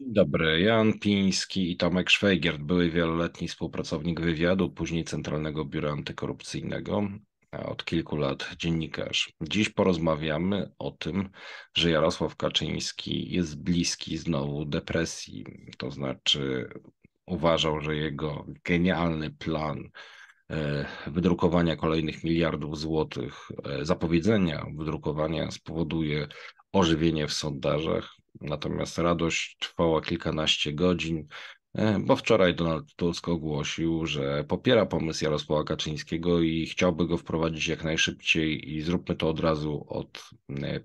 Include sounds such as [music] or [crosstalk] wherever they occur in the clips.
Dzień Dobry, Jan Piński i Tomek Szwajgiert, były wieloletni współpracownik wywiadu, później Centralnego Biura Antykorupcyjnego, a od kilku lat dziennikarz. Dziś porozmawiamy o tym, że Jarosław Kaczyński jest bliski znowu depresji, to znaczy uważał, że jego genialny plan e, wydrukowania kolejnych miliardów złotych, e, zapowiedzenia wydrukowania spowoduje ożywienie w sondażach, Natomiast radość trwała kilkanaście godzin, e, bo wczoraj Donald Tusk ogłosił, że popiera pomysł Jarosława Kaczyńskiego i chciałby go wprowadzić jak najszybciej i zróbmy to od razu od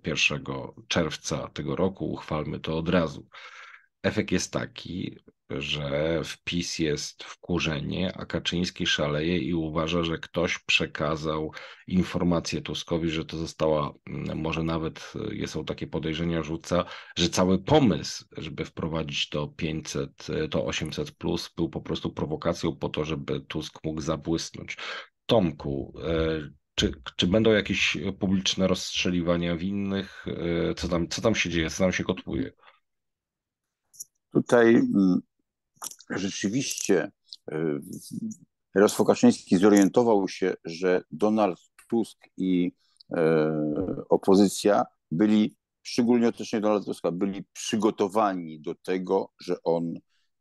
1 e, czerwca tego roku, uchwalmy to od razu. Efekt jest taki, że wpis jest wkurzenie, a Kaczyński szaleje i uważa, że ktoś przekazał informację Tuskowi, że to została, mm, może nawet y, są takie podejrzenia, rzuca, że cały pomysł, żeby wprowadzić to 500, y, to 800 plus był po prostu prowokacją po to, żeby Tusk mógł zabłysnąć. Tomku, y, czy, czy będą jakieś publiczne rozstrzeliwania winnych? Co tam, co tam się dzieje? Co tam się kotłuje? Tutaj mm, rzeczywiście e, Jarosław Kaczyński zorientował się, że Donald Tusk i e, opozycja byli, szczególnie otoczenie Donalda Tuska, byli przygotowani do tego, że on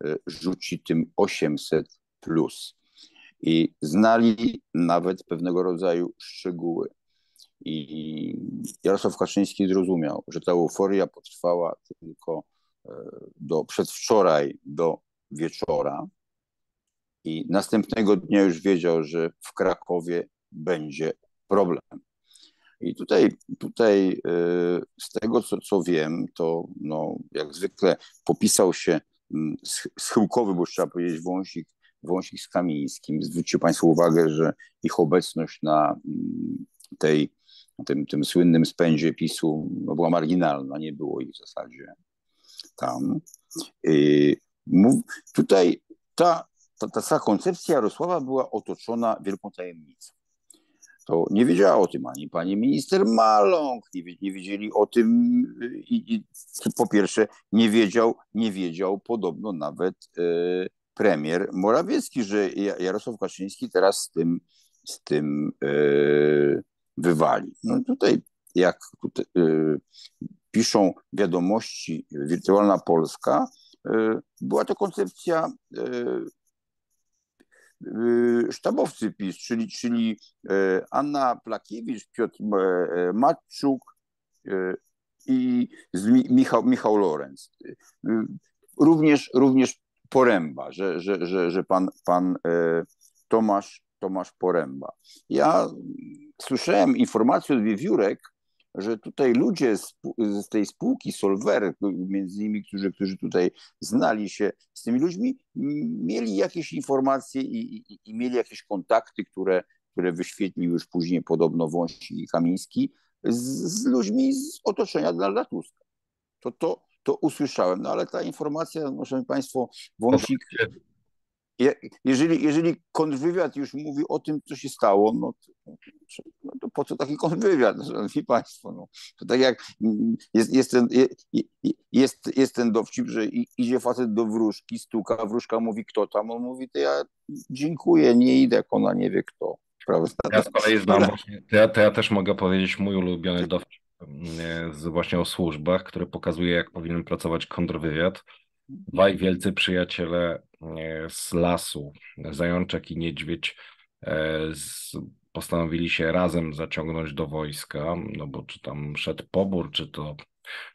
e, rzuci tym 800 plus. I znali nawet pewnego rodzaju szczegóły. I Jarosław Kaczyński zrozumiał, że ta euforia potrwała tylko do przedwczoraj, do wieczora i następnego dnia już wiedział, że w Krakowie będzie problem. I tutaj, tutaj y, z tego, co, co wiem, to no, jak zwykle popisał się mm, schyłkowy, bo trzeba powiedzieć wąsik, wąsik z Kamińskim. Zwróćcie Państwo uwagę, że ich obecność na mm, tej, tym, tym słynnym spędzie PiSu no, była marginalna, nie było ich w zasadzie tam. Tutaj ta, ta, ta cała koncepcja Jarosława była otoczona wielką tajemnicą. To nie wiedziała o tym ani pani minister Maląg, nie, nie wiedzieli o tym i, i, po pierwsze nie wiedział, nie wiedział podobno nawet e, premier Morawiecki, że Jarosław Kaczyński teraz z tym, z tym e, wywali. No tutaj jak tutaj, piszą wiadomości Wirtualna Polska, była to koncepcja e, e, sztabowcy PiS, czyli, czyli Anna Plakiewicz, Piotr Matczuk i Michał, Michał Lorenz. Również, również Poręba, że, że, że, że pan, pan Tomasz, Tomasz Poręba. Ja słyszałem informację od wiewiórek, że tutaj ludzie z, z, tej spółki Solver, między innymi, którzy, którzy tutaj znali się z tymi ludźmi, mieli jakieś informacje i, i, i mieli jakieś kontakty, które, które wyświetlił już później podobno Wąsik i Kamiński z, z ludźmi z otoczenia Donalda Tuska. To, to, to usłyszałem, no ale ta informacja, no, szanowni Państwo, Wąsik jeżeli, jeżeli kontrwywiad już mówi o tym, co się stało, no to, no to po co taki kontrwywiad, szanowni państwo? No. To tak jak jest, jest, ten, jest, jest ten dowcip, że idzie facet do wróżki, stuka, wróżka mówi, kto tam? On mówi, to ja dziękuję, nie idę, jak ona nie wie kto. Prawda? Ja z kolei znam to ja, to ja też mogę powiedzieć mój ulubiony dowcip mm, z, właśnie o służbach, który pokazuje, jak powinien pracować kontrwywiad. Dwaj wielcy przyjaciele z lasu, zajączek i niedźwiedź, e, postanowili się razem zaciągnąć do wojska, no bo czy tam szedł pobór, czy to,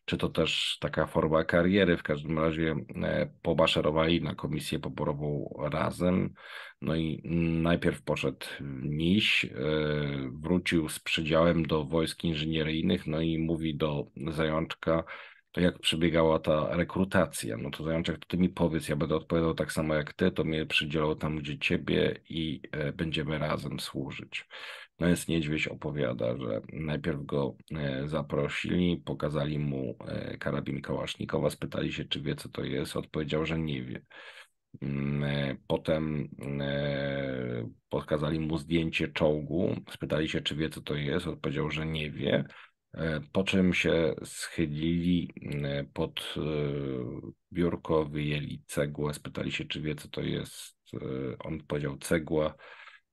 czy to też taka forma kariery, w każdym razie e, pomaszerowali na komisję poborową razem, no i najpierw poszedł Niś, wrócił z przydziałem do wojsk inżynieryjnych, no i mówi do zajączka, jak przebiegała ta rekrutacja. No to Zajączek, to ty mi powiedz, ja będę odpowiadał tak samo jak ty, to mnie przydzielał tam, gdzie ciebie i e, będziemy razem służyć. No więc Niedźwiedź opowiada, że najpierw go e, zaprosili, pokazali mu e, karabin Kałasznikowa, spytali się, czy wie, co to jest. Odpowiedział, że nie wie. Mm, potem pokazali mu zdjęcie czołgu, spytali się, czy wie, co to jest. Odpowiedział, że nie wie. E, po czym się schylili e, pod e, biurko, wyjęli cegłę, spytali się, czy wie, co to jest. On powiedział cegła,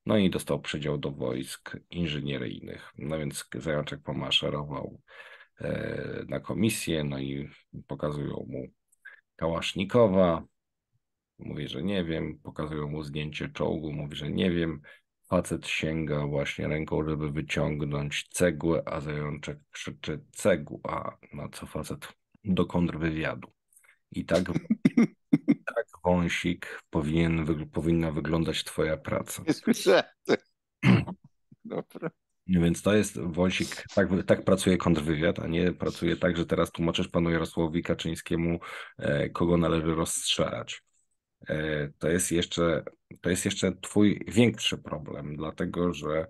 no i dostał przedział do wojsk inżynieryjnych. No więc Zajączek pomaszerował na komisję, no i pokazują mu Kałasznikowa. Mówi, że nie wiem. Pokazują mu zdjęcie czołgu, mówi, że nie wiem. Facet sięga właśnie ręką, żeby wyciągnąć cegłę, a zajączek krzyczy cegła, na co facet do kontrwywiadu. I tak, [laughs] tak wąsik powinien, powinna wyglądać twoja praca. Nie słyszę. [clears throat] Dobra. Więc to jest wąsik, tak, tak pracuje kontrwywiad, a nie pracuje tak, że teraz tłumaczysz panu Jarosławowi Kaczyńskiemu, e, kogo należy rozstrzelać. E, to jest jeszcze, to jest jeszcze twój większy problem, dlatego że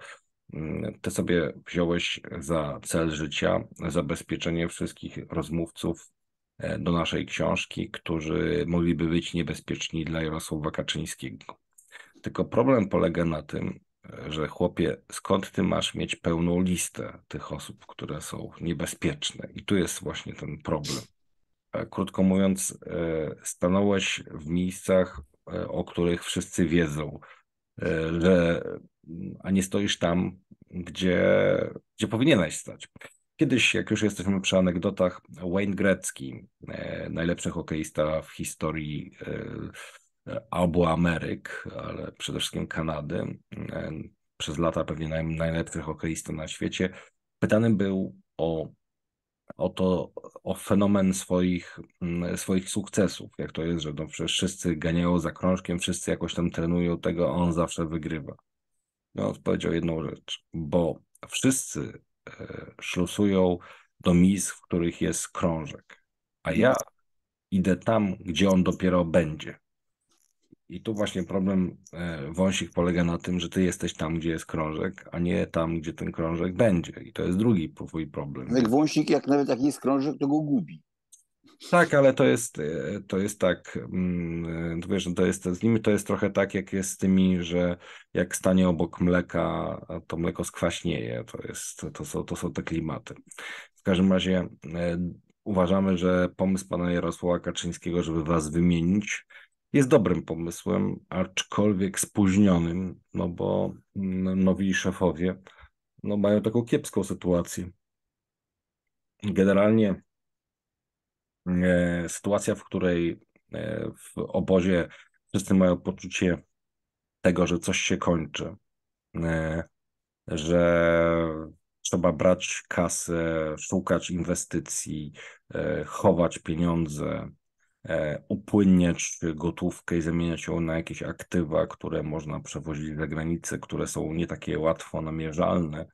mm, ty sobie wziąłeś za cel życia zabezpieczenie wszystkich rozmówców e, do naszej książki, którzy mogliby być niebezpieczni dla Jarosława Kaczyńskiego. Tylko problem polega na tym, że chłopie, skąd ty masz mieć pełną listę tych osób, które są niebezpieczne? I tu jest właśnie ten problem. E, krótko mówiąc, e, stanąłeś w miejscach, e, o których wszyscy wiedzą, że, a nie stoisz tam, gdzie, gdzie powinieneś stać. Kiedyś, jak już jesteśmy przy anegdotach, Wayne Gretzky, najlepszy hokeista w historii obu Ameryk, ale przede wszystkim Kanady, przez lata pewnie naj, najlepszy hokeista na świecie, pytany był o o to, o fenomen swoich, mm, swoich sukcesów. Jak to jest, że no przecież wszyscy ganiają za krążkiem, wszyscy jakoś tam trenują tego, a on zawsze wygrywa. No, on powiedział jedną rzecz, bo wszyscy e, szlusują do miejsc, w których jest krążek, a ja idę tam, gdzie on dopiero będzie. I tu właśnie problem e, wąsik polega na tym, że ty jesteś tam, gdzie jest krążek, a nie tam, gdzie ten krążek będzie. I to jest drugi twój problem. Jak wąsik, jak nawet jak jest krążek, to go gubi. Tak, ale to jest, e, to jest tak, mm, to wiesz, to jest, z nimi to jest trochę tak, jak jest z tymi, że jak stanie obok mleka, to mleko skwaśnieje. To, jest, to, są, to są te klimaty. W każdym razie e, uważamy, że pomysł pana Jarosława Kaczyńskiego, żeby was wymienić, jest dobrym pomysłem, aczkolwiek spóźnionym, no bo nowi szefowie no mają taką kiepską sytuację. Generalnie e, sytuacja, w której e, w obozie wszyscy mają poczucie tego, że coś się kończy, e, że trzeba brać kasę, szukać inwestycji, e, chować pieniądze, upłynniać gotówkę i zamieniać ją na jakieś aktywa, które można przewozić za granicę, które są nie takie łatwo namierzalne.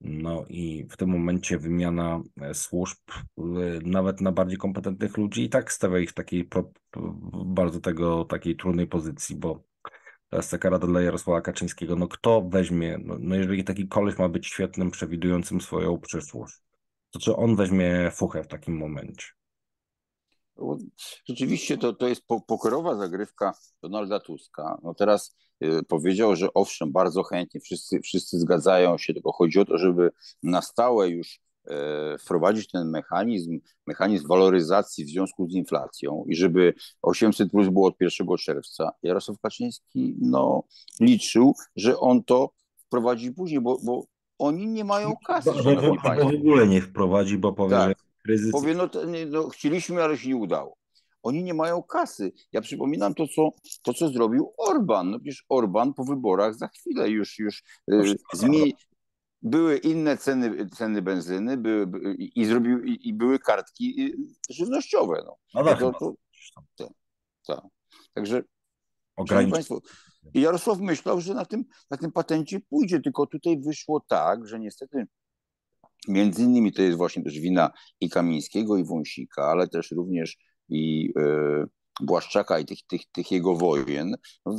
No i w tym momencie wymiana e, służb e, nawet na bardziej kompetentnych ludzi i tak stawia ich w takiej bardzo tego, takiej trudnej pozycji, bo teraz taka rada dla Jarosława Kaczyńskiego, no kto weźmie, no, no jeżeli taki koleś ma być świetnym, przewidującym swoją przyszłość, to czy on weźmie fuchę w takim momencie? Rzeczywiście to, to jest pokerowa zagrywka Donalda Tuska. No teraz y, powiedział, że owszem, bardzo chętnie wszyscy, wszyscy zgadzają się, tylko chodzi o to, żeby na stałe już e, wprowadzić ten mechanizm, mechanizm waloryzacji w związku z inflacją i żeby 800 plus było od 1 czerwca. Jarosław Kaczyński no, liczył, że on to wprowadzi później, bo, bo oni nie mają kasy. Bo, bo, bo w ogóle nie wprowadzi, bo powie, tak. że Kryzys. Powie, no, no, chcieliśmy, ale się nie udało. Oni nie mają kasy. Ja przypominam to, co, to, co zrobił Orban. No przecież Orban po wyborach za chwilę już, już y, zmieni, były inne ceny, ceny benzyny były, by, i, zrobił, i, i, były kartki y, żywnościowe. No. no tak, to, to, to, tak. Także Szanowni Państwo, Jarosław myślał, że na tym, na tym patencie pójdzie, tylko tutaj wyszło tak, że niestety Między innymi to jest właśnie też wina i Kamińskiego, i Wąsika, ale też również i e, Błaszczaka i tych, tych, tych jego wojen. No,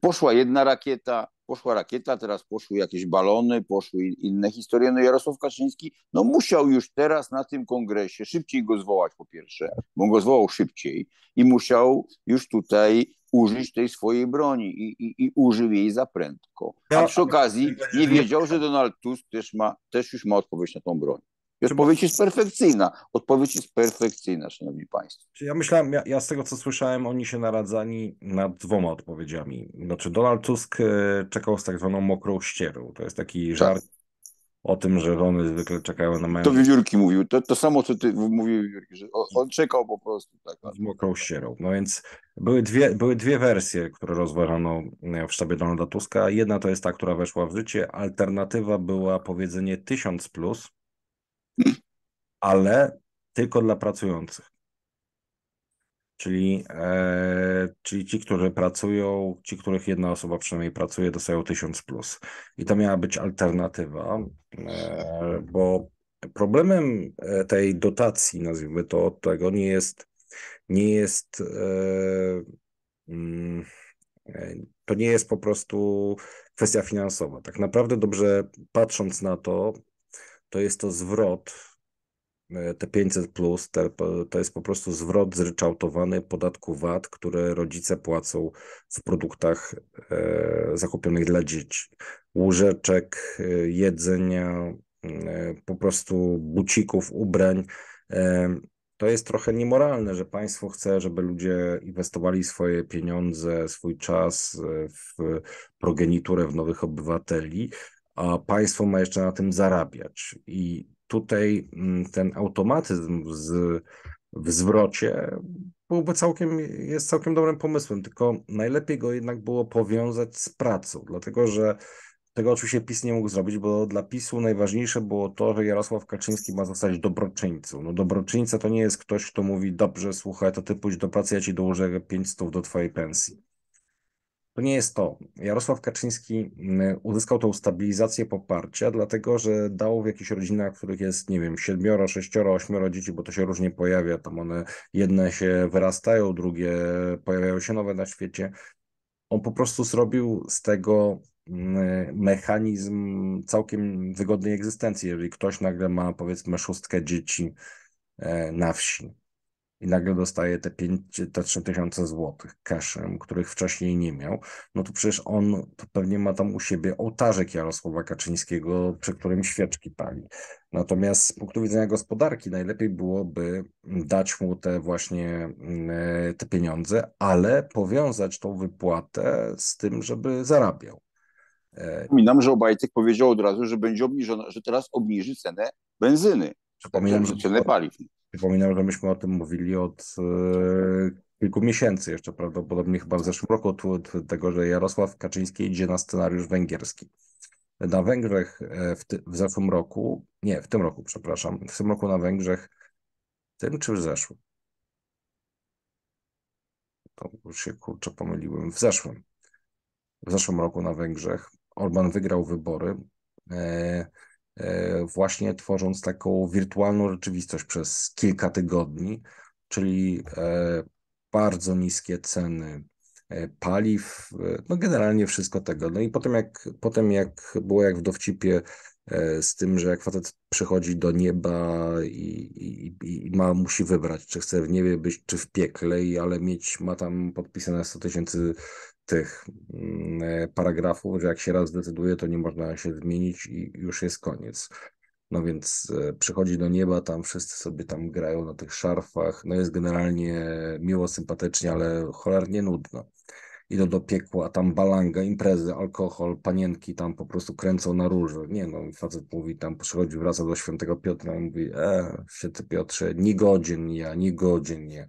poszła jedna rakieta, poszła rakieta, teraz poszły jakieś balony, poszły inne historie. No Jarosław Kaczyński no musiał już teraz na tym kongresie szybciej go zwołać po pierwsze, bo go zwołał szybciej i musiał już tutaj użyć tej swojej broni i, i, i użył jej za prędko. A przy okazji nie wiedział, że Donald Tusk też, ma, też już ma odpowiedź na tą broń. I odpowiedź jest perfekcyjna. Odpowiedź jest perfekcyjna, szanowni państwo. Ja myślałem, ja, ja, z tego co słyszałem, oni się naradzali nad dwoma odpowiedziami. Znaczy Donald Tusk e, czekał z tak zwaną mokrą ścierą. To jest taki tak. żart o tym, że żony zwykle czekają na męża. To Wiewiórki mówił, to, to samo co ty mówił Wiewiórki, że on czekał po prostu. Tak, Z mokrą ścierą. No więc były dwie, były dwie wersje, które rozważano w sztabie Donalda Tuska. Jedna to jest ta, która weszła w życie. Alternatywa była powiedzenie 1000 plus, ale tylko dla pracujących. Czyli, e, czyli ci, którzy pracują, ci, których jedna osoba przynajmniej pracuje, dostają 1000 plus. I to miała być alternatywa, e, bo problemem e, tej dotacji, nazwijmy to od tego, nie jest, nie jest e, mm, e, to nie jest po prostu kwestia finansowa. Tak naprawdę dobrze patrząc na to, to jest to zwrot te 500 plus te, to jest po prostu zwrot zryczałtowany podatku VAT, które rodzice płacą w produktach e, zakupionych dla dzieci. Łóżeczek, e, jedzenia, e, po prostu bucików, ubrań. E, to jest trochę niemoralne, że państwo chce, żeby ludzie inwestowali swoje pieniądze, swój czas e, w progeniturę, w nowych obywateli, a państwo ma jeszcze na tym zarabiać. I tutaj mm, ten automatyzm z, w zwrocie byłby całkiem, jest całkiem dobrym pomysłem, tylko najlepiej go jednak było powiązać z pracą, dlatego że tego oczywiście PiS nie mógł zrobić, bo dla PiSu najważniejsze było to, że Jarosław Kaczyński ma zostać dobroczyńcą. No dobroczyńca to nie jest ktoś, kto mówi, dobrze, słuchaj, to ty pójdź do pracy, ja ci dołożę 500 do twojej pensji. To nie jest to. Jarosław Kaczyński mm, uzyskał tą stabilizację poparcia, dlatego że dał w jakichś rodzinach, w których jest, nie wiem, siedmioro, sześcioro, ośmioro dzieci, bo to się różnie pojawia, tam one jedne się wyrastają, drugie pojawiają się nowe na świecie. On po prostu zrobił z tego mm, mechanizm całkiem wygodnej egzystencji. Jeżeli ktoś nagle ma, powiedzmy, szóstkę dzieci e, na wsi, i nagle dostaje te, 5, te 3 tysiące złotych cashem, których wcześniej nie miał, no to przecież on to pewnie ma tam u siebie ołtarzek Jarosława Kaczyńskiego, przy którym świeczki pali. Natomiast z punktu widzenia gospodarki najlepiej byłoby dać mu te właśnie mm, te pieniądze, ale powiązać tą wypłatę z tym, żeby zarabiał. E, Przypominam, że Obajtek powiedział od razu, że będzie obniżona, że teraz obniży cenę benzyny. Przypominam, że cenę paliw. Przypominam, że myśmy o tym mówili od e, kilku miesięcy jeszcze prawdopodobnie chyba w zeszłym roku od, tego, że Jarosław Kaczyński idzie na scenariusz węgierski. Na Węgrzech e, w, ty, w zeszłym roku, nie, w tym roku, przepraszam, w tym roku na Węgrzech, tym czy w zeszłym? To już się kurczę pomyliłem. W zeszłym. W zeszłym roku na Węgrzech Orban wygrał wybory. E, właśnie tworząc taką wirtualną rzeczywistość przez kilka tygodni, czyli e, bardzo niskie ceny e, paliw, no generalnie wszystko tego. No i potem jak, potem jak było jak w dowcipie z tym, że jak facet przychodzi do nieba i, i, i, ma, musi wybrać, czy chce w niebie być, czy w piekle, i, ale mieć, ma tam podpisane 100 tysięcy tych mm, e, paragrafów, że jak się raz zdecyduje, to nie można się zmienić i już jest koniec. No więc e, przychodzi do nieba, tam wszyscy sobie tam grają na tych szarfach, no jest generalnie miło, sympatycznie, ale cholernie nudno. Idą do piekła, tam balanga, imprezy, alkohol, panienki tam po prostu kręcą na róży. Nie no, facet mówi tam, przychodzi, wraca do świętego Piotra i mówi, e, święty Piotrze, nie godzien ja, nie godzien ja.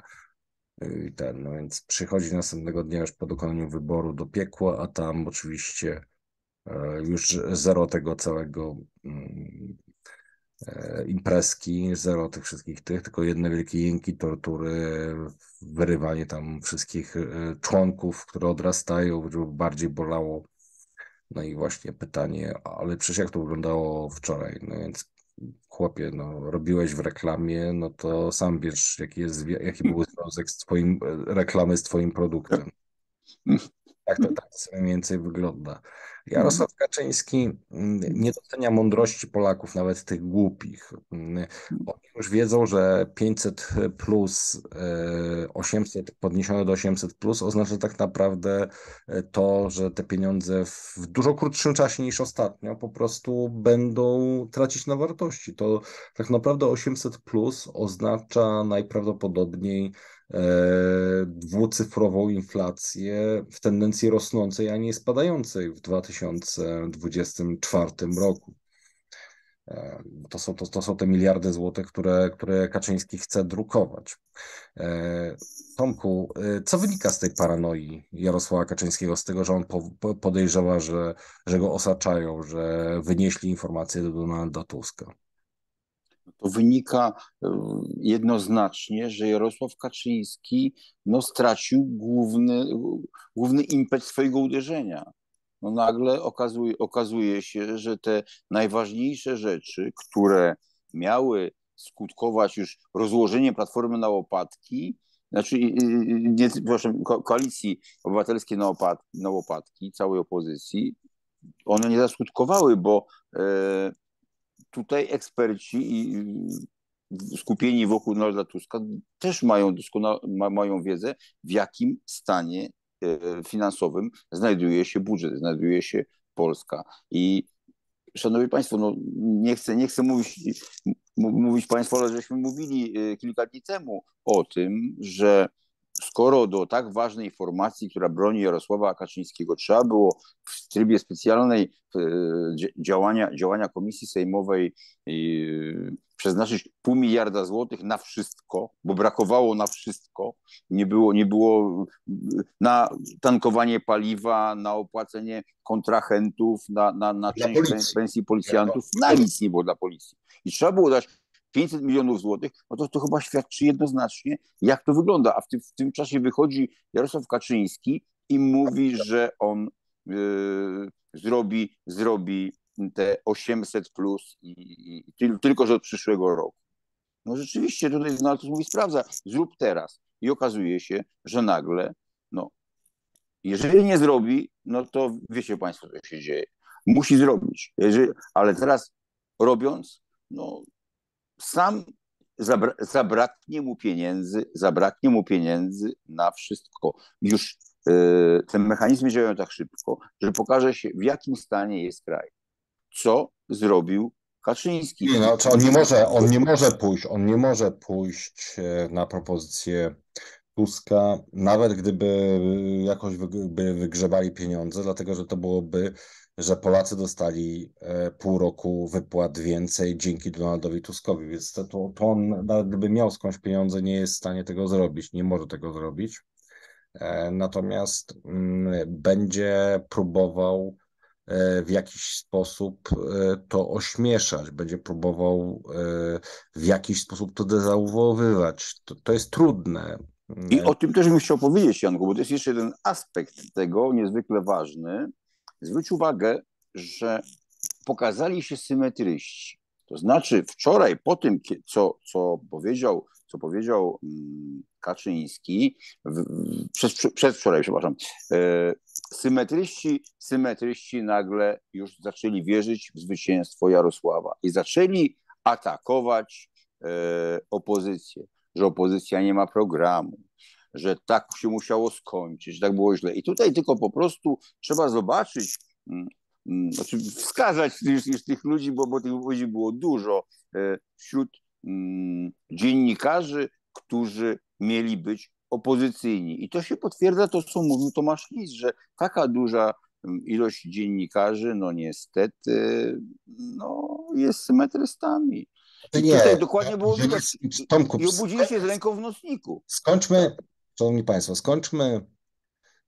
I ten, no więc przychodzi następnego dnia już po dokonaniu wyboru do piekła, a tam oczywiście e, już zero tego całego mm, e, imprezki, zero tych wszystkich tych, tylko jedne wielkie jęki, tortury, wyrywanie tam wszystkich e, członków, które odrastają, żeby bardziej bolało. No i właśnie pytanie, ale przecież jak to wyglądało wczoraj? No więc chłopie, no, robiłeś w reklamie, no to sam wiesz, jaki, jest, jaki był związek z twoim, reklamy z twoim produktem. [laughs] Tak to, tak to mniej więcej wygląda. Jarosław Kaczyński mm, nie docenia mądrości Polaków, nawet tych głupich. Mm, oni już wiedzą, że 500 plus 800, e, podniesione do 800 plus oznacza tak naprawdę e, to, że te pieniądze w dużo krótszym czasie niż ostatnio po prostu będą tracić na wartości. To tak naprawdę 800 plus oznacza najprawdopodobniej E, dwucyfrową inflację w tendencji rosnącej, a nie spadającej w 2024 roku. E, to są, to, to są te miliardy złotych, które, które Kaczyński chce drukować. E, Tomku, co wynika z tej paranoi Jarosława Kaczyńskiego, z tego, że on podejrzewa, że, że go osaczają, że wynieśli informacje do Donalda Tuska? to wynika e, jednoznacznie, że Jarosław Kaczyński no, stracił główny, główny impet swojego uderzenia. No, nagle okazuje, okazuje się, że te najważniejsze rzeczy, które miały skutkować już rozłożeniem Platformy na łopatki, znaczy nie, przepraszam, koalicji obywatelskiej na, opat, na łopatki, całej opozycji, one nie zaskutkowały, bo e, tutaj eksperci i skupieni wokół Donalda Tuska też mają, doskonałą, mają wiedzę, w jakim stanie finansowym znajduje się budżet, znajduje się Polska. I Szanowni Państwo, no nie chcę, nie chcę mówić, mówić Państwu, ale żeśmy mówili e, kilka dni temu o tym, że skoro do tak ważnej formacji, która broni Jarosława Kaczyńskiego, trzeba było w trybie specjalnej e, działania, działania Komisji Sejmowej e, przeznaczyć pół miliarda złotych na wszystko, bo brakowało na wszystko, nie było, nie było na tankowanie paliwa, na opłacenie kontrahentów, na, na, na część policji. pensji policjantów, na nic nie było dla policji. I trzeba było dać 500 milionów złotych, no to to chyba świadczy jednoznacznie, jak to wygląda. A w tym, w tym czasie wychodzi Jarosław Kaczyński i mówi, że on yy, zrobi, zrobi te 800 plus i, i, tylko, że od przyszłego roku. No rzeczywiście tutaj Donald mówi, sprawdza, zrób teraz. I okazuje się, że nagle, no, jeżeli nie zrobi, no to wiecie Państwo, co się dzieje. Musi zrobić. Jeżeli, ale teraz robiąc, no sam zabra zabraknie mu pieniędzy, zabraknie mu pieniędzy na wszystko. Już y, te mechanizmy działają tak szybko, że pokaże się, w jakim stanie jest kraj. Co zrobił Kaczyński. Nie, no, on nie może, on nie może pójść, on nie może pójść e, na propozycję Tuska, nawet gdyby jakoś by wygrzebali pieniądze, dlatego że to byłoby że Polacy dostali e, pół roku wypłat więcej dzięki Donaldowi Tuskowi, więc to, to, on, nawet gdyby miał skądś pieniądze, nie jest w stanie tego zrobić, nie może tego zrobić. E, natomiast mm, będzie próbował w jakiś sposób to ośmieszać, będzie próbował w jakiś sposób to dezawuowywać. To, to jest trudne. I o tym też bym chciał powiedzieć, Janku, bo to jest jeszcze jeden aspekt tego niezwykle ważny, zwróć uwagę, że pokazali się symetryści. To znaczy wczoraj po tym, co, co powiedział, co powiedział mm, Kaczyński, przez, przedwczoraj, przepraszam, e, symetryści, symetryści nagle już zaczęli wierzyć w zwycięstwo Jarosława i zaczęli atakować e, opozycję, że opozycja nie ma programu, że tak się musiało skończyć, że tak było źle. I tutaj tylko po prostu trzeba zobaczyć, mm, mm, znaczy wskazać już, już tych ludzi, bo, bo tych ludzi było dużo e, wśród mm, dziennikarzy, którzy mieli być opozycyjni. I to się potwierdza to, co mówił Tomasz Lis, że taka duża ilość dziennikarzy, no niestety, no, jest symetrystami. I nie, tutaj dokładnie było widać. I obudzili się z ręką w nocniku. Skończmy, Szanowni Państwo, skończmy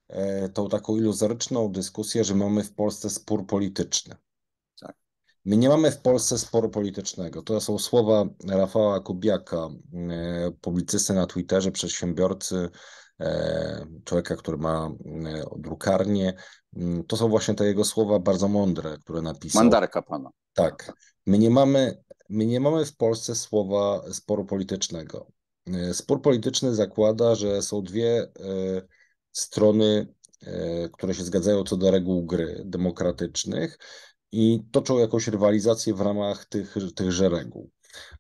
e, tą taką iluzoryczną dyskusję, że mamy w Polsce spór polityczny. My nie mamy w Polsce sporu politycznego. To są słowa Rafała Kubiaka, e, publicysty na Twitterze, przedsiębiorcy, e, człowieka, który ma drukarnię. Mm, to są właśnie te jego słowa bardzo mądre, które napisał. Mandarka pana. Tak. My nie mamy, my nie mamy w Polsce słowa sporu politycznego. E, spór polityczny zakłada, że są dwie e, strony które się zgadzają co do reguł gry demokratycznych i toczą jakąś rywalizację w ramach tych, tychże reguł.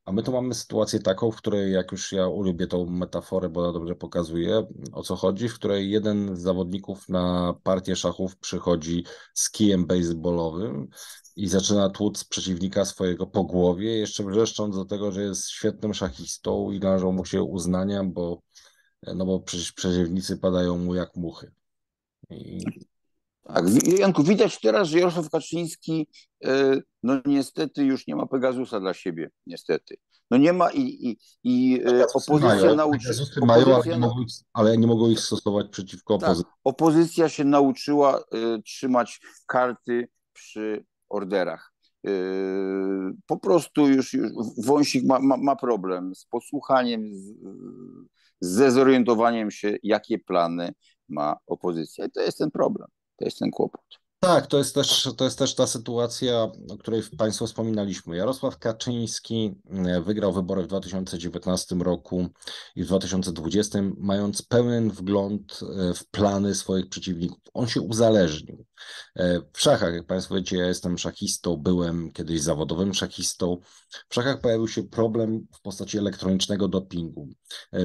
A my tu mamy sytuację taką, w której, jak już ja ulubię tą metaforę, bo ona dobrze pokazuje o co chodzi, w której jeden z zawodników na partię szachów przychodzi z kijem baseballowym i zaczyna tłuc przeciwnika swojego po głowie, jeszcze wrzeszcząc do tego, że jest świetnym szachistą i należą mu się uznania, bo, no bo przeciwnicy padają mu jak muchy. I tak, Janku, widać teraz, że Jarosław Kaczyński e, no niestety już nie ma Pegasusa dla siebie, niestety. No nie ma i, i, i e, opozycja nauczyła... mają, ale nie, mogą ich, ale nie mogą ich stosować przeciwko tak, opozycji. Tak, opozycja się nauczyła y, trzymać karty przy orderach. Po prostu już, już Wąsik ma, ma, ma problem z posłuchaniem, z, ze zorientowaniem się, jakie plany ma opozycja. I to jest ten problem. To jest ten kłopot. Tak, to jest, też, to jest też ta sytuacja, o której Państwo wspominaliśmy. Jarosław Kaczyński e, wygrał wybory w 2019 roku i w 2020, mając pełen wgląd e, w plany swoich przeciwników. On się uzależnił. E, w szachach, jak Państwo wiecie, ja jestem szachistą, byłem kiedyś zawodowym szachistą. W szachach pojawił się problem w postaci elektronicznego dopingu.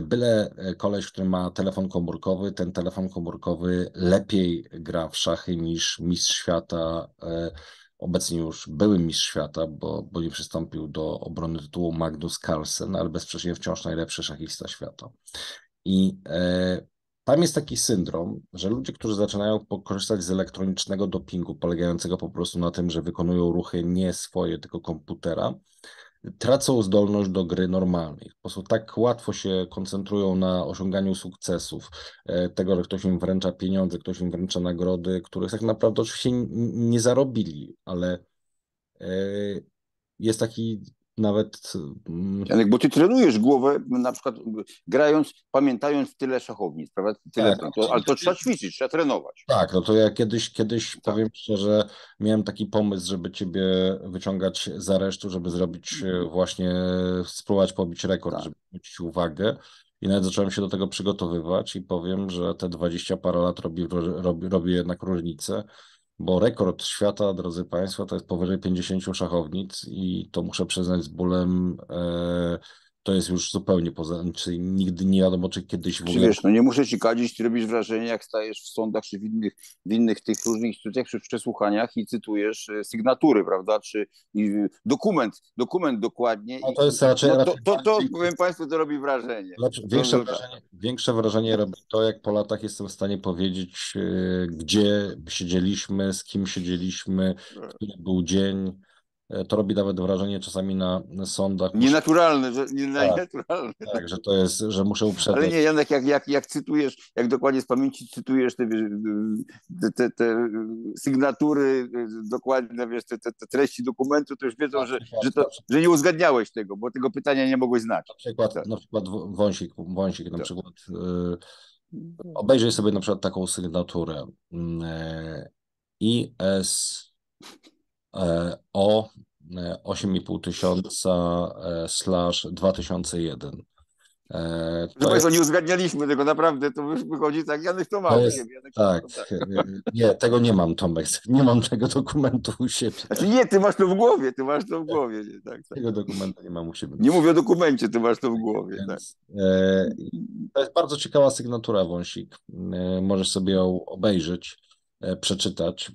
Byle koleś, który ma telefon komórkowy, ten telefon komórkowy lepiej gra w szachy niż mistrz świata, e, obecnie już były mistrz świata, bo, bo nie przystąpił do obrony tytułu Magnus Carlsen, ale bezsprzecznie wciąż najlepszy szachista świata. I e, tam jest taki syndrom, że ludzie, którzy zaczynają korzystać z elektronicznego dopingu, polegającego po prostu na tym, że wykonują ruchy nie swoje, tylko komputera, tracą zdolność do gry normalnej. Po prostu tak łatwo się koncentrują na osiąganiu sukcesów, e, tego, że ktoś im wręcza pieniądze, ktoś im wręcza nagrody, których tak naprawdę oczywiście nie zarobili, ale e, jest taki nawet. Mm, Janek, bo ty trenujesz głowę, na przykład grając, pamiętając tyle szachownic, prawda? Tyle, tak, to, ale to trzeba ćwiczyć, trzeba trenować. Tak, no to ja kiedyś, kiedyś tak. powiem szczerze, miałem taki pomysł, żeby ciebie wyciągać z aresztu, żeby zrobić e, mhm. właśnie, spróbować pobić rekord, tak. żeby zwrócić uwagę. I nawet zacząłem się do tego przygotowywać i powiem, że te 20 parę lat robi, robi, robi jednak różnicę bo rekord świata, drodzy Państwo, to jest powyżej 50 szachownic i to muszę przyznać z bólem, e, to jest już zupełnie poza, czyli nigdy nie wiadomo, czy kiedyś w ogóle... Wiesz, no nie muszę ci kadzić, ty robisz wrażenie, jak stajesz w sądach, czy w innych, w innych tych różnych instytucjach, przy przesłuchaniach i cytujesz e, sygnatury, prawda, czy dokument, dokument dokładnie. No to jest raczej... No, to, to, to, powiem Państwu, to robi wrażenie. Większe, wrażenie, większe wrażenie robi to, jak po latach jestem w stanie powiedzieć, e, gdzie siedzieliśmy, z kim siedzieliśmy, który był dzień, to robi nawet wrażenie czasami na sądach. Nienaturalne, że nienaturalne. Tak, tak, że to jest, że muszę uprzedzać. Ale nie, Janek, jak, jak, jak cytujesz, jak dokładnie z pamięci cytujesz te, te, te sygnatury, dokładnie wiesz, te, te, te, treści dokumentu, to już wiedzą, że, że, to, że nie uzgadniałeś tego, bo tego pytania nie mogłeś znać. Na przykład, tak. na przykład wąsik, wąsik na tak. przykład y, obejrzyj sobie na przykład taką sygnaturę IS E, o 8,5 e, tysiąca e, slash 2001. To Państwo, jest... nie uzgadnialiśmy tego, naprawdę, to wychodzi tak, Janek to ma to jest, Tak, nie, tego nie mam, Tomek, nie mam tego dokumentu u siebie. Znaczy nie, ty masz to w głowie, ty masz to w głowie. Nie, tak, tak. Tego dokumentu nie mam u siebie. Nie mówię o dokumencie, ty masz to w głowie. Więc, tak. e, to jest bardzo ciekawa sygnatura, Wąsik, e, możesz sobie ją obejrzeć, e, przeczytać.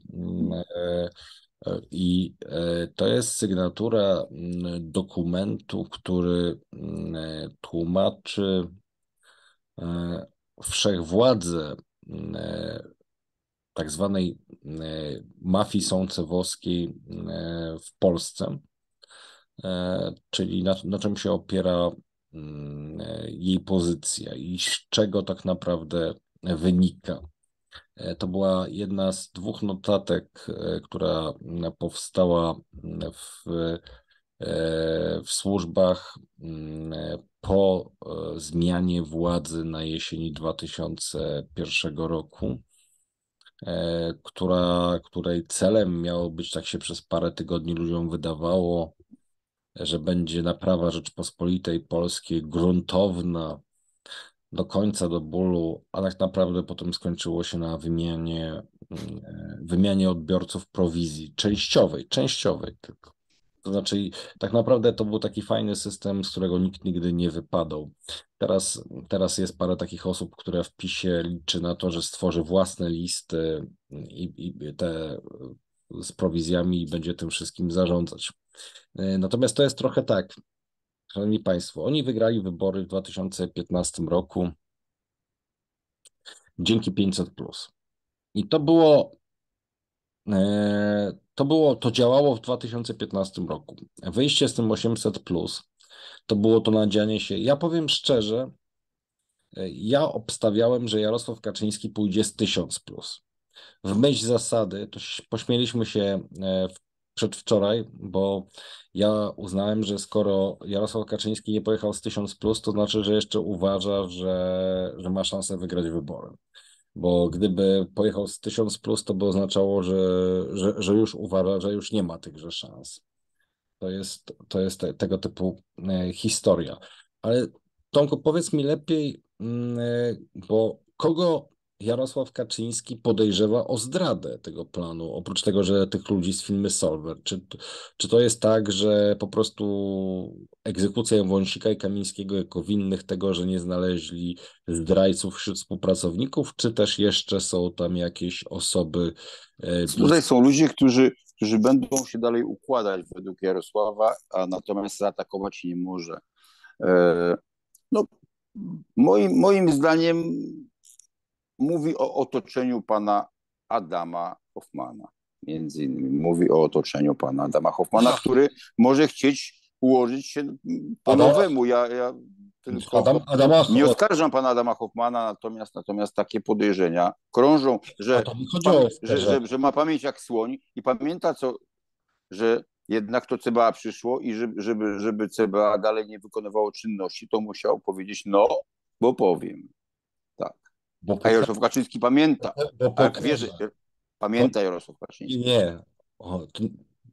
I e, to jest sygnatura mm, dokumentu, który mm, tłumaczy e, wszechwładzę mm, e, tak zwanej mafii sącewowskiej w Polsce, czyli na, na czym się opiera jej pozycja i z czego tak naprawdę wynika. E, to była jedna z dwóch notatek, e, która powstała w, e, w służbach po zmianie władzy na jesieni 2001 roku, która, której celem miało być, tak się przez parę tygodni ludziom wydawało, że będzie naprawa Rzeczpospolitej Polskiej gruntowna, do końca, do bólu, a tak naprawdę potem skończyło się na wymianie, mm, wymianie odbiorców prowizji częściowej, częściowej tylko. To znaczy, tak naprawdę to był taki fajny system, z którego nikt nigdy nie wypadał. Teraz, teraz jest parę takich osób, które w PiSie liczy na to, że stworzy własne listy i, i te z prowizjami i będzie tym wszystkim zarządzać. Natomiast to jest trochę tak, Szanowni Państwo, oni wygrali wybory w 2015 roku dzięki 500. I to było, e, to było, to działało w 2015 roku. Wyjście z tym 800 to było to nadzianie się. Ja powiem szczerze, e, ja obstawiałem, że Jarosław Kaczyński pójdzie z 1000 plus. W myśl zasady, to pośmieliśmy się e, w przedwczoraj, bo ja uznałem, że skoro Jarosław Kaczyński nie pojechał z 1000, plus, to znaczy, że jeszcze uważa, że, że ma szansę wygrać wybory. Bo gdyby pojechał z 1000, plus, to by oznaczało, że, że, że już uważa, że już nie ma tychże szans. To jest, to jest te, tego typu e, historia. Ale Tomku, powiedz mi lepiej, mm, e, bo kogo Jarosław Kaczyński podejrzewa o zdradę tego planu, oprócz tego, że tych ludzi z filmy Solver. Czy, czy to jest tak, że po prostu egzekucja Wąsika i Kamińskiego jako winnych tego, że nie znaleźli zdrajców wśród współpracowników, czy też jeszcze są tam jakieś osoby? E, Tutaj są ludzie, którzy, którzy będą się dalej układać według Jarosława, a natomiast zaatakować nie może. E, no, moim, moim zdaniem mówi o otoczeniu pana Adama Hoffmana. Między innymi mówi o otoczeniu pana Adama Hoffmana, który może chcieć ułożyć się po Adam, nowemu. Ja, ja tylko Adam, Adama, nie oskarżam pana Adama Hoffmana, natomiast, natomiast takie podejrzenia krążą, że, pan, że, że, że, ma pamięć jak słoń i pamięta, co, że jednak to CBA przyszło i żeby, żeby, żeby CBA dalej nie wykonywało czynności, to musiał powiedzieć no, bo powiem. Bo A Jarosław Kaczyński pamięta. Bo tak, wiesz, pamięta Jarosław Kaczyński. Nie. O,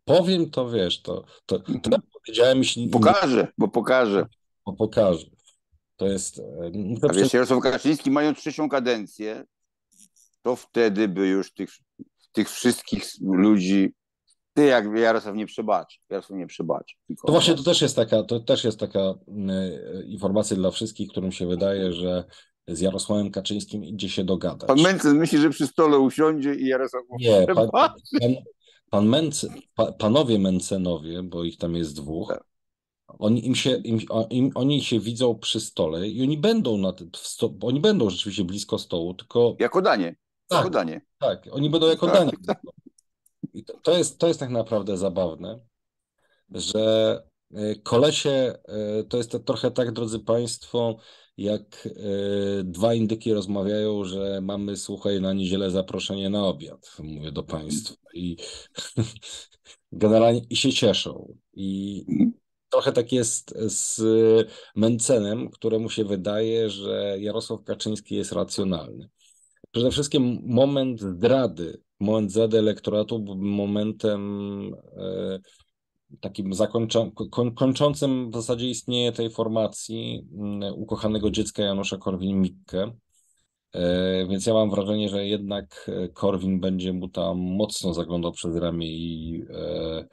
powiem to, wiesz, to, to, to mhm. powiedziałem... Jeśli... Pokażę, bo pokażę. Bo pokażę. To jest... E, to A wiesz, Jarosław Kaczyński mając trzecią kadencję, to wtedy by już tych, tych wszystkich ludzi ty jak Jarosław nie przebaczy. Jarosław nie przebaczy. To właśnie to też jest taka, to też jest taka y, informacja dla wszystkich, którym się wydaje, że z Jarosławem Kaczyńskim idzie się dogadać. Pan Mencen myśli, że przy stole usiądzie i Jarosław... Nie, pan, pan, pan Mencen, pa, panowie Mencenowie, bo ich tam jest dwóch, tak. oni, im się, im, im, oni się widzą przy stole i oni będą na sto, oni będą rzeczywiście blisko stołu, tylko... Jako danie. Tak, jako danie. Tak, oni będą jako tak, danie. Tak. I to, to, jest, to jest tak naprawdę zabawne, że e, kolesie, e, to jest to trochę tak, drodzy Państwo, jak e, dwa indyki rozmawiają, że mamy, słuchaj, na niedzielę zaproszenie na obiad, mówię do Państwa. I [laughs] generalnie i się cieszą. I trochę tak jest z Mencenem, któremu się wydaje, że Jarosław Kaczyński jest racjonalny. Przede wszystkim moment zdrady, moment zdrady elektoratu był momentem e, takim zakończa, kończącym w zasadzie istnienie tej formacji mm, ukochanego dziecka Janusza Korwin-Mikke. E, więc ja mam wrażenie, że jednak e, Korwin będzie mu tam mocno zaglądał przez ramię i, e,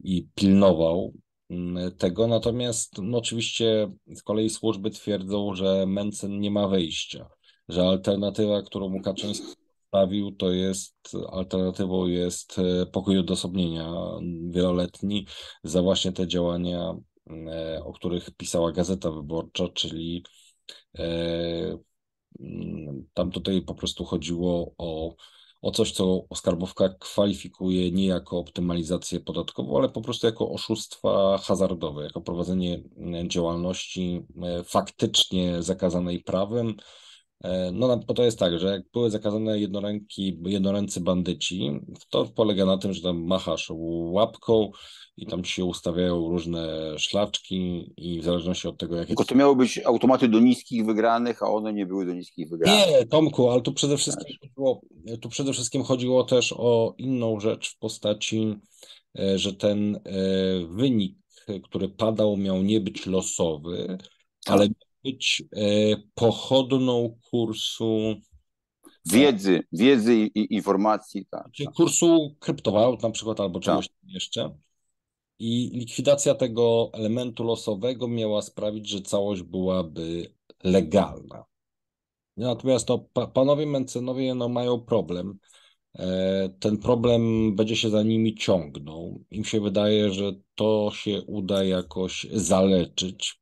i pilnował mm, tego. Natomiast no oczywiście z kolei służby twierdzą, że Mencen nie ma wyjścia, że alternatywa, którą mu Kaczyński przedstawił, to jest alternatywą jest e, pokój odosobnienia wieloletni za właśnie te działania, e, o których pisała Gazeta Wyborcza, czyli e, mm, tam tutaj po prostu chodziło o, o coś, co skarbówka kwalifikuje nie jako optymalizację podatkową, ale po prostu jako oszustwa hazardowe, jako prowadzenie działalności faktycznie zakazanej prawem, no bo to jest tak, że jak były zakazane jednoręki, jednoręcy bandyci, to polega na tym, że tam machasz łapką i tam się ustawiają różne szlaczki i w zależności od tego, jakie... Tylko to miały być automaty do niskich wygranych, a one nie były do niskich wygranych. Nie, Tomku, ale tu przede wszystkim chodziło, tu przede wszystkim chodziło też o inną rzecz w postaci, e, że ten e, wynik, który padał, miał nie być losowy, ale być pochodną kursu wiedzy, wiedzy i, informacji. Tak, Czyli tak. kursu kryptowalut na przykład albo czegoś tak. jeszcze. I likwidacja tego elementu losowego miała sprawić, że całość byłaby legalna. Natomiast to panowie mencenowie no, mają problem. E, ten problem będzie się za nimi ciągnął. Im się wydaje, że to się uda jakoś zaleczyć.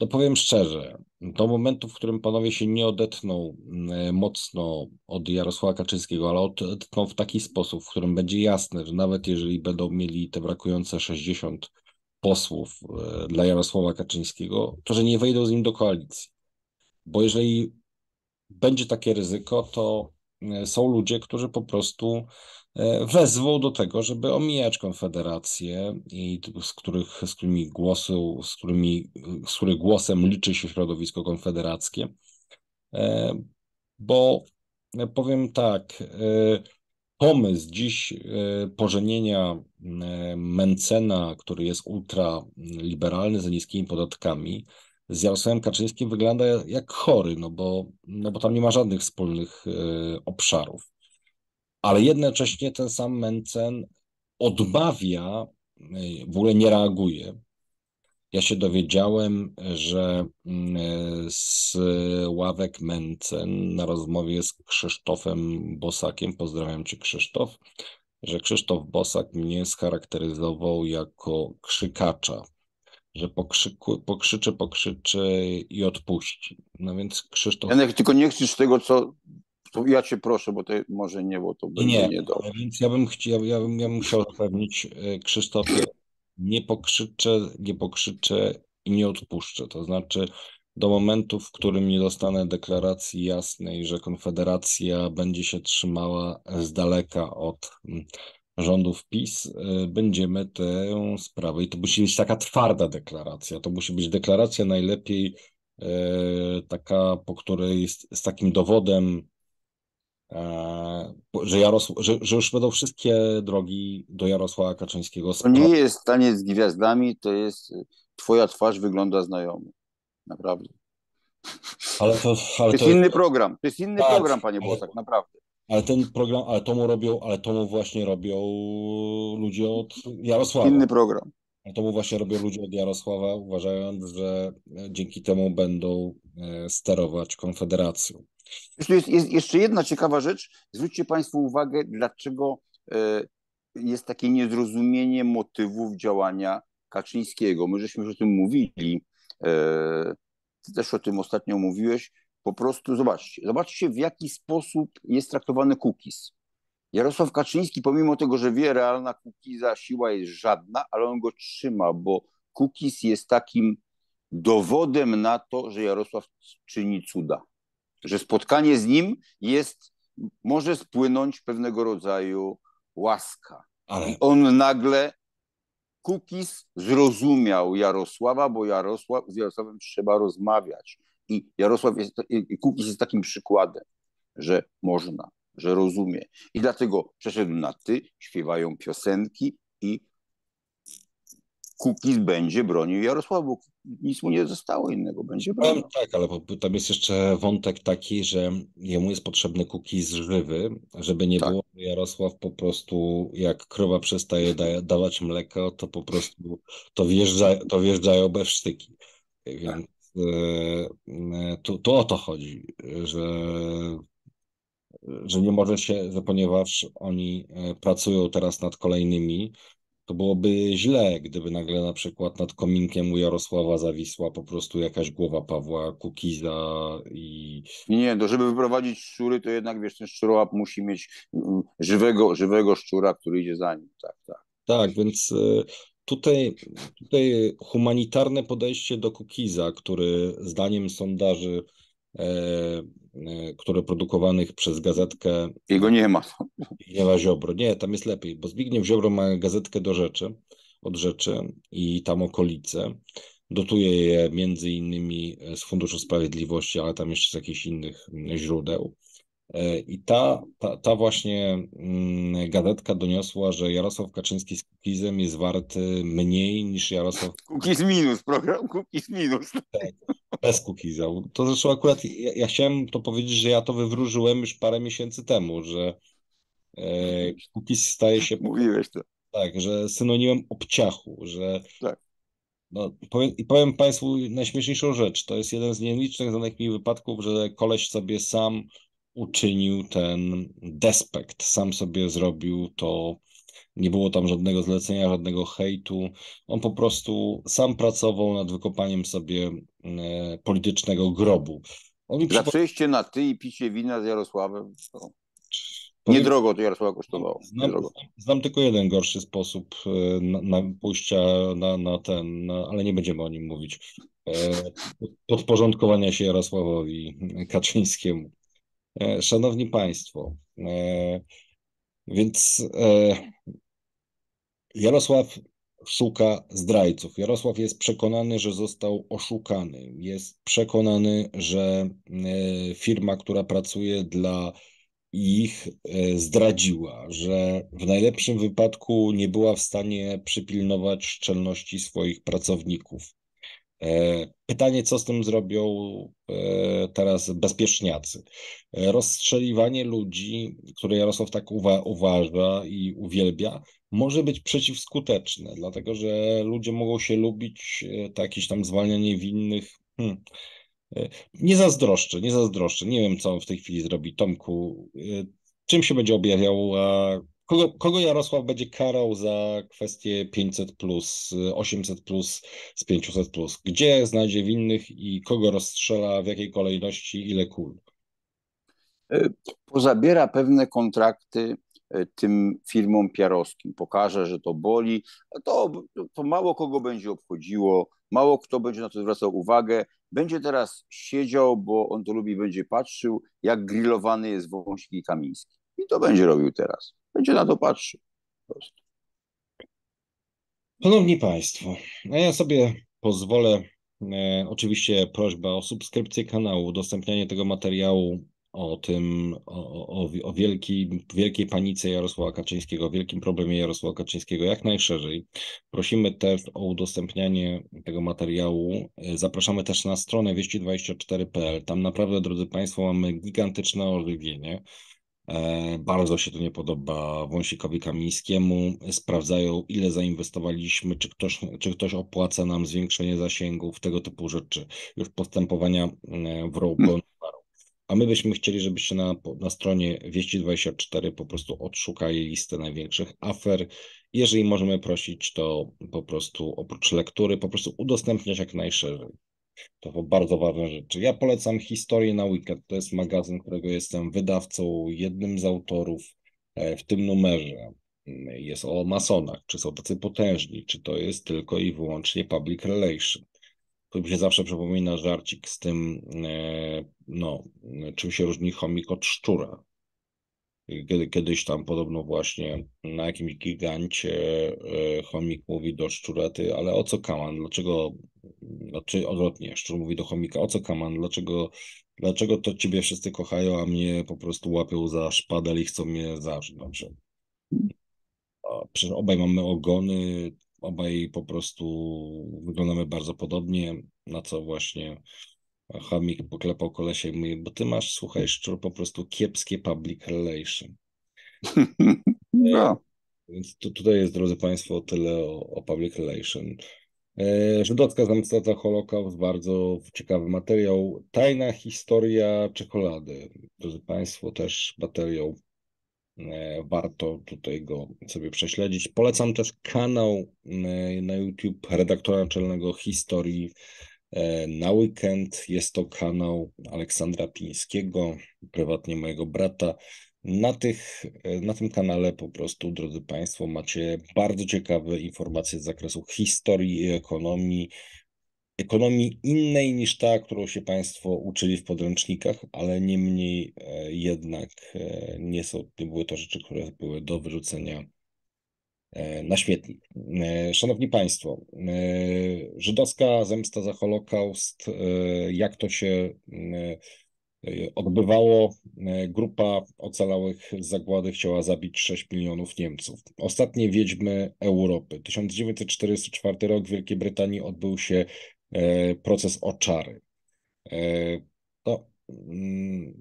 To powiem szczerze, do momentu, w którym panowie się nie odetną e, mocno od Jarosława Kaczyńskiego, ale odetną w taki sposób, w którym będzie jasne, że nawet jeżeli będą mieli te brakujące 60 posłów e, dla Jarosława Kaczyńskiego, to że nie wejdą z nim do koalicji. Bo jeżeli będzie takie ryzyko, to e, są ludzie, którzy po prostu wezwał do tego, żeby omijać Konfederację i z których, z którymi głosu, z którymi, z których głosem liczy się środowisko konfederackie. E, bo e, powiem tak, pomysł dziś pożenienia Mencena, który jest ultraliberalny, za niskimi podatkami, z Jarosławem Kaczyńskim wygląda jak chory, no bo, no bo tam nie ma żadnych wspólnych obszarów ale jednocześnie ten sam Mencen odmawia, w ogóle nie reaguje. Ja się dowiedziałem, że mm, z ławek Mencen na rozmowie z Krzysztofem Bosakiem, pozdrawiam cię Krzysztof, że Krzysztof Bosak mnie scharakteryzował jako krzykacza, że pokrzyku, pokrzyczy, pokrzyczy i odpuści. No więc Krzysztof... Janek, tylko nie krzycz tego, co ja cię proszę, bo to może nie, bo to będzie nie, niedobrze. Więc ja bym chciał, ja bym, ja bym chciał zapewnić e, Krzysztofie, nie pokrzyczę, nie pokrzyczę i nie odpuszczę. To znaczy do momentu, w którym nie dostanę deklaracji jasnej, że Konfederacja będzie się trzymała z daleka od mm, rządów PiS, e, będziemy tę sprawę, i to musi być taka twarda deklaracja, to musi być deklaracja najlepiej e, taka, po której z, z takim dowodem że, Jarosł że, że już będą wszystkie drogi do Jarosława Kaczyńskiego. To nie jest taniec z gwiazdami, to jest twoja twarz wygląda znajomo. Naprawdę. Ale to, ale to jest to inny jest... program. To jest inny tak, program, panie Bosak, naprawdę. Ale ten program, ale to mu robią, ale to mu właśnie robią ludzie od Jarosława. Inny program. Ale to mu właśnie robią ludzie od Jarosława, uważając, że dzięki temu będą e, sterować Konfederacją. Jest, jest jeszcze jedna ciekawa rzecz. Zwróćcie Państwo uwagę, dlaczego e, jest takie niezrozumienie motywów działania Kaczyńskiego. My żeśmy już o tym mówili. E, ty też o tym ostatnio mówiłeś. Po prostu zobaczcie, zobaczcie w jaki sposób jest traktowany cookies. Jarosław Kaczyński, pomimo tego, że wie, realna cookiesa siła jest żadna, ale on go trzyma, bo cookies jest takim dowodem na to, że Jarosław czyni cuda że spotkanie z nim jest, może spłynąć pewnego rodzaju łaska. Ale... I on nagle, Kukis zrozumiał Jarosława, bo Jarosław, z Jarosławem trzeba rozmawiać. I Jarosław jest, i Kukis jest takim przykładem, że można, że rozumie. I dlatego przeszedł na ty, śpiewają piosenki i Kukiz będzie bronił Jarosława, bo nic mu nie zostało innego, będzie bronił. Tak, ale tam jest jeszcze wątek taki, że jemu jest potrzebny Kukiz żywy, żeby nie tak. było, że Jarosław po prostu jak krowa przestaje da dawać mleko, to po prostu to, wjeżdża, to wjeżdżają bez sztyki. Więc tak. e, tu, tu o to chodzi, że że nie może się, że ponieważ oni e, pracują teraz nad kolejnymi, to byłoby źle, gdyby nagle na przykład nad kominkiem u Jarosława zawisła po prostu jakaś głowa Pawła Kukiza i... Nie, to żeby wyprowadzić szczury, to jednak wiesz, ten szczurołap musi mieć mm, żywego, żywego szczura, który idzie za nim. Tak, tak. Tak, więc e, tutaj, tutaj humanitarne podejście do Kukiza, który zdaniem sondaży E, które produkowanych przez gazetkę. Jego nie ma. Nie Ziobro. Nie, tam jest lepiej, bo Zbigniew Ziobro ma gazetkę do rzeczy, od rzeczy i tam okolice. Dotuje je między innymi z Funduszu Sprawiedliwości, ale tam jeszcze z jakichś innych źródeł. E, I ta, ta, ta właśnie mm, gazetka doniosła, że Jarosław Kaczyński z Kukizem jest warty mniej niż Jarosław... [laughs] Kukiz minus, program Kukiz minus. Tak. Bez cookiesa. To zresztą akurat ja, ja, chciałem to powiedzieć, że ja to wywróżyłem już parę miesięcy temu, że e, cookies staje się... [laughs] Mówiłeś to. Tak, że synonimem obciachu, że... Tak. No, powiem, I powiem Państwu najśmieszniejszą rzecz. To jest jeden z nielicznych znanych mi wypadków, że koleś sobie sam uczynił ten despekt, sam sobie zrobił to nie było tam żadnego zlecenia, żadnego hejtu. On po prostu sam pracował nad wykopaniem sobie e, politycznego grobu. On Za przejście na ty i picie wina z Jarosławem. To... Niedrogo to Jarosława kosztowało. Znam, znam, tylko jeden gorszy sposób e, na, na pójścia na, na ten, na, ale nie będziemy o nim mówić. E, podporządkowania się Jarosławowi Kaczyńskiemu. Szanowni Państwo, więc Jarosław szuka zdrajców. Jarosław jest przekonany, że został oszukany. Jest przekonany, że e, firma, która pracuje dla ich, e, zdradziła, że w najlepszym wypadku nie była w stanie przypilnować szczelności swoich pracowników. E, pytanie, co z tym zrobią teraz bezpieczniacy? Rozstrzeliwanie ludzi, które Jarosław tak uwa uważa i uwielbia, może być przeciwskuteczne, dlatego że ludzie mogą się lubić, e, to jakieś tam zwalnianie winnych. Hmm. E, nie zazdroszczę, nie zazdroszczę. Nie wiem, co on w tej chwili zrobi. Tomku, e, czym się będzie objawiał? Kogo, kogo Jarosław będzie karał za kwestie 500 plus, 800 plus z 500 plus? Gdzie znajdzie winnych i kogo rozstrzela, w jakiej kolejności, ile kul? Pozabiera pewne kontrakty E, tym firmom piarowskim, pokaże, że to boli, to, to mało kogo będzie obchodziło, mało kto będzie na to zwracał uwagę. Będzie teraz siedział, bo on to lubi, będzie patrzył, jak grillowany jest Wąsik i Kamiński. I to będzie robił teraz. Będzie na to patrzył. Szanowni Państwo, a ja sobie pozwolę, e, oczywiście prośba o subskrypcję kanału, udostępnianie tego materiału o tym, o, o, o wielkiej, wielkiej panice Jarosława Kaczyńskiego, o wielkim problemie Jarosława Kaczyńskiego jak najszerzej. Prosimy też o udostępnianie tego materiału. Zapraszamy też na stronę wieści24.pl. Tam naprawdę, drodzy Państwo, mamy gigantyczne ożywienie. E, bardzo się to nie podoba Wąsikowi Kamińskiemu. Sprawdzają, ile zainwestowaliśmy, czy ktoś, czy ktoś opłaca nam zwiększenie zasięgów, tego typu rzeczy. Już postępowania e, w rogu a my byśmy chcieli, żebyście na, na stronie Wieści24 po prostu odszukali listę największych afer. Jeżeli możemy prosić, to po prostu oprócz lektury, po prostu udostępniać jak najszerzej. To bardzo ważne rzeczy. Ja polecam Historię na Weekend. To jest magazyn, którego jestem wydawcą, jednym z autorów e, w tym numerze. Jest o masonach, czy są tacy potężni, czy to jest tylko i wyłącznie public relation to mi się zawsze przypomina żarcik z tym, e, no, czym się różni chomik od szczura. Kiedy, kiedyś tam podobno właśnie na jakimś gigancie e, chomik mówi do szczuraty, ale o co kaman? Dlaczego, znaczy odwrotnie, szczur mówi do chomika, o co kaman? Dlaczego, dlaczego to ciebie wszyscy kochają, a mnie po prostu łapią za szpadel i chcą mnie zarżnąć? Przecież obaj mamy ogony, obaj po prostu wyglądamy bardzo podobnie, na co właśnie Hamik poklepał kolesie i mówi, bo ty masz, słuchaj, szczur po prostu kiepskie public relation. [laughs] No. Więc tu, tutaj jest, drodzy Państwo, tyle o, o public relation. E, Żydowska zemsta za Holokaust, bardzo ciekawy materiał. Tajna historia czekolady. Drodzy Państwo, też materiał E, warto tutaj go sobie prześledzić. Polecam też kanał e, na YouTube redaktora naczelnego historii e, na weekend. Jest to kanał Aleksandra Pińskiego, prywatnie mojego brata. Na, tych, na tym kanale po prostu, drodzy Państwo, macie bardzo ciekawe informacje z zakresu historii i ekonomii, ekonomii innej niż ta, którą się Państwo uczyli w podręcznikach, ale niemniej e, jednak e, nie, są, nie były to rzeczy, które były do wyrzucenia e, na śmietnik. Szanowni Państwo, żydowska zemsta za Holokaust, jak to się odbywało. Grupa ocalałych z zagłady chciała zabić 6 milionów Niemców. Ostatnie wiedźmy Europy. 1944 rok w Wielkiej Brytanii odbył się E, proces oczary. To mm,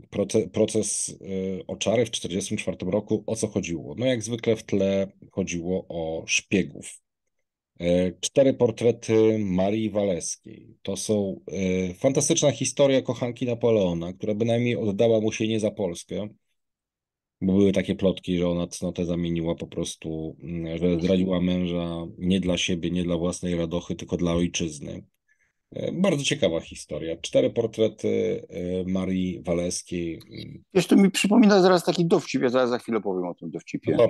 proces, proces Oczary w 1944 roku, o co chodziło? No jak zwykle w tle chodziło o szpiegów. Cztery portrety Marii Waleskiej. To są fantastyczna historia kochanki Napoleona, która bynajmniej oddała mu się nie za Polskę, bo były takie plotki, że ona cnotę zamieniła po prostu, mm, że zdradziła męża nie dla siebie, nie dla własnej radochy, tylko dla ojczyzny. E, bardzo ciekawa historia. Cztery portrety e, Marii Waleskiej. To mi przypomina zaraz taki dowcip, ja zaraz za chwilę powiem o tym dowcipie. No.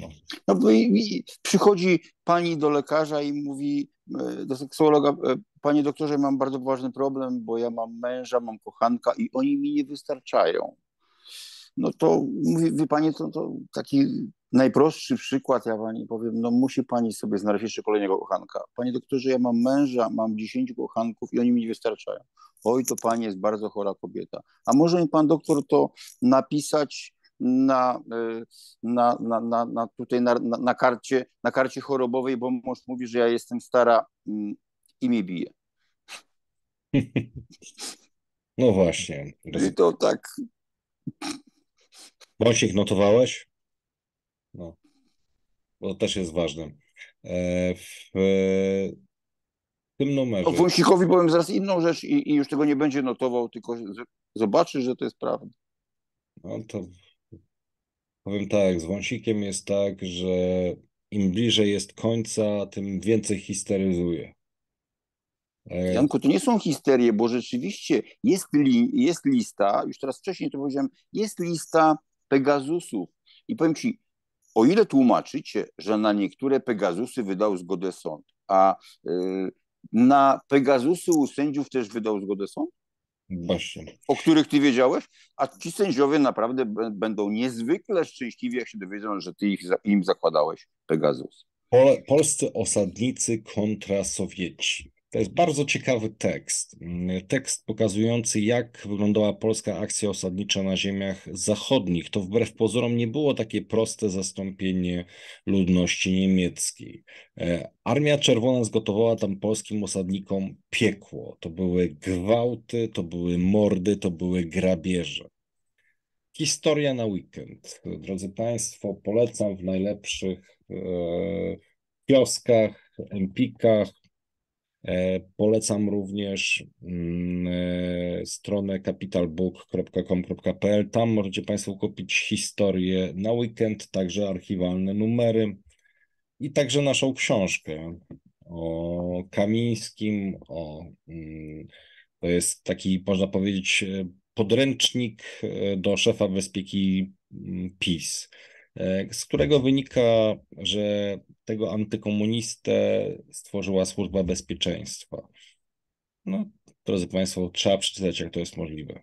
No. no bo i, i przychodzi pani do lekarza i mówi e, do seksuologa, panie doktorze, mam bardzo poważny problem, bo ja mam męża, mam kochanka i oni mi nie wystarczają no to mówi, wie pani, to, to taki najprostszy przykład, ja pani powiem, no musi pani sobie znaleźć jeszcze kolejnego kochanka. Panie doktorze, ja mam męża, mam dziesięciu kochanków i oni mi nie wystarczają. Oj, to pani jest bardzo chora kobieta. A może mi pan doktor to napisać na, na, na, na, na tutaj na, na, na, karcie, na karcie chorobowej, bo mąż mówi, że ja jestem stara i mnie bije. [laughs] No właśnie. I to tak Wąsik notowałeś? No. Bo też jest ważne. E, w tym numerze. O Wąsikowi powiem zaraz inną rzecz i, i już tego nie będzie notował, tylko zobaczy, że to jest prawda. No to powiem tak, z Wąsikiem jest tak, że im bliżej jest końca, tym więcej histeryzuje. E, Janku, to nie są histerie, bo rzeczywiście jest, li, jest lista, już teraz wcześniej to powiedziałem, jest lista Pegasusów. I powiem ci, o ile tłumaczycie, że na niektóre Pegazusy wydał zgodę sąd, a y, na Pegasusy u sędziów też wydał zgodę sąd? Właśnie. O których ty wiedziałeś? A ci sędziowie naprawdę będą niezwykle szczęśliwi, jak się dowiedzą, że ty ich, im zakładałeś Pegasus. Pol polscy osadnicy kontra Sowieci. To jest bardzo ciekawy tekst. Tekst pokazujący, jak wyglądała polska akcja osadnicza na ziemiach zachodnich. To wbrew pozorom nie było takie proste zastąpienie ludności niemieckiej. E, Armia Czerwona zgotowała tam polskim osadnikom piekło. To były gwałty, to były mordy, to były grabieże. Historia na weekend. Drodzy Państwo, polecam w najlepszych e, kioskach, empikach, polecam również mm, e, stronę capitalbook.com.pl. Tam możecie Państwo kupić historię na weekend, także archiwalne numery i także naszą książkę o Kamińskim, o, mm, to jest taki, można powiedzieć, e, podręcznik do szefa bezpieki mm, PiS. E, z którego wynika, że tego antykomunistę stworzyła Służba Bezpieczeństwa. No, drodzy Państwo, trzeba przeczytać, jak to jest możliwe.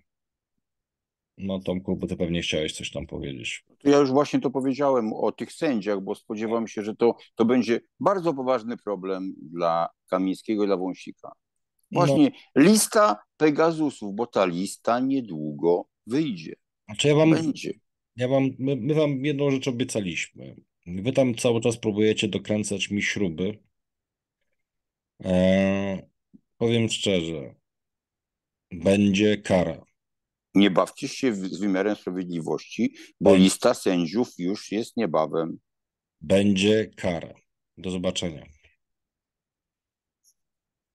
No, Tomku, bo ty pewnie chciałeś coś tam powiedzieć. Ja już właśnie to powiedziałem o tych sędziach, bo spodziewam się, że to, to będzie bardzo poważny problem dla Kamińskiego i dla Wąsika. Właśnie no. lista Pegasusów, bo ta lista niedługo wyjdzie. Znaczy ja wam, będzie. Ja wam, my, my wam jedną rzecz obiecaliśmy. Wy tam cały czas próbujecie dokręcać mi śruby. E, powiem szczerze, będzie kara. Nie bawcie się z wymiarem sprawiedliwości, bo będzie. lista sędziów już jest niebawem. Będzie kara. Do zobaczenia.